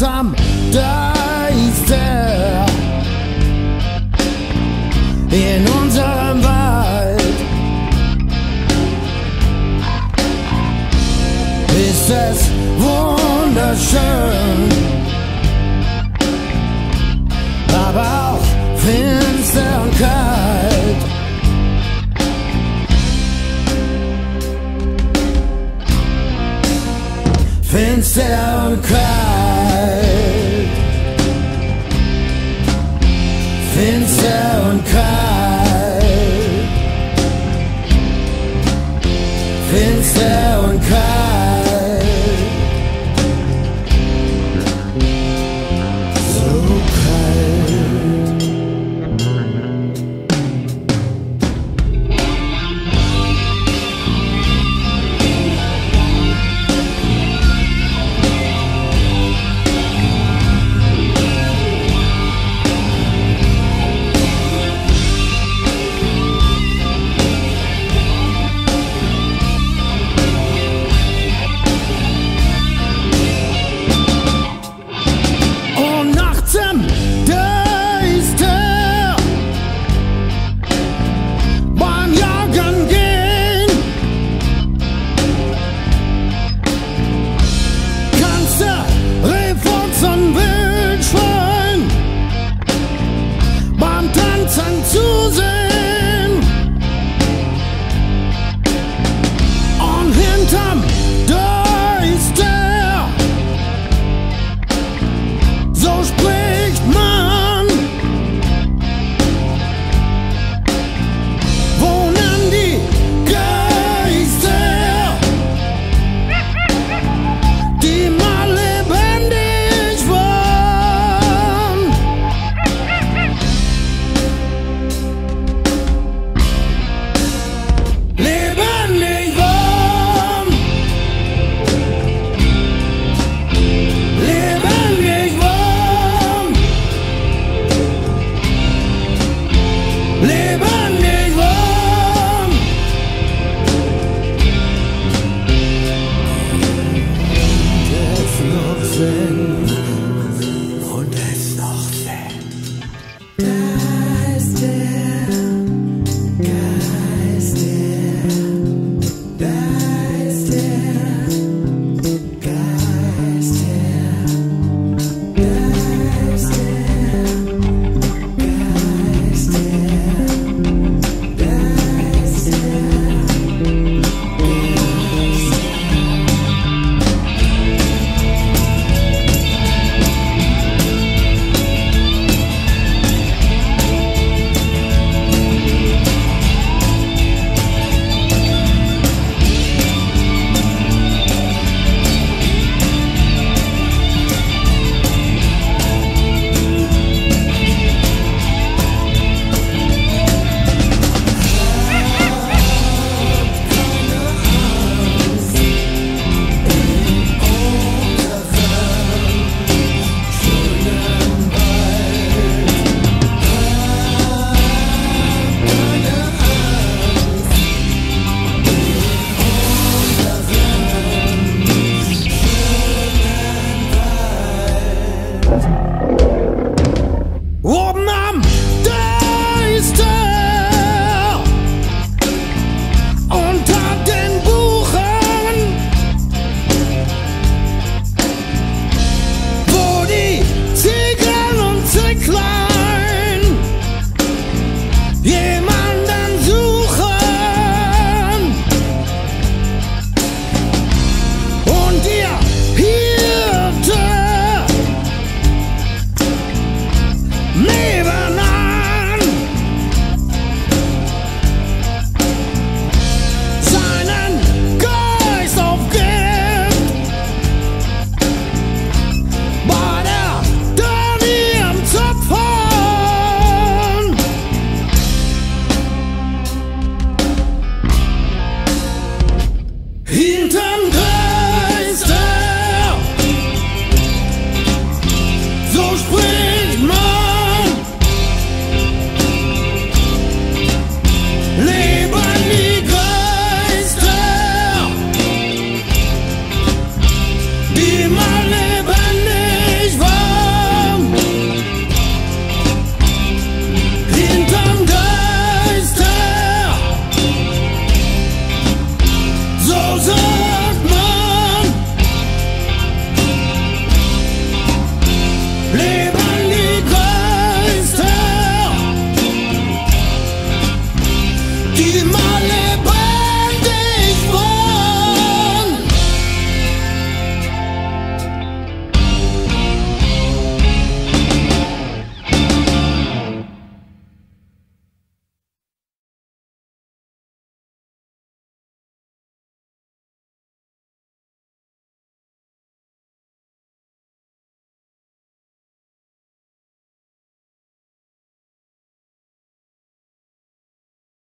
langsam, da ist er. In unserem Wald ist es wunderschön, aber auch finster und kalt. Finster und kalt. Kalt. Finster und kalt.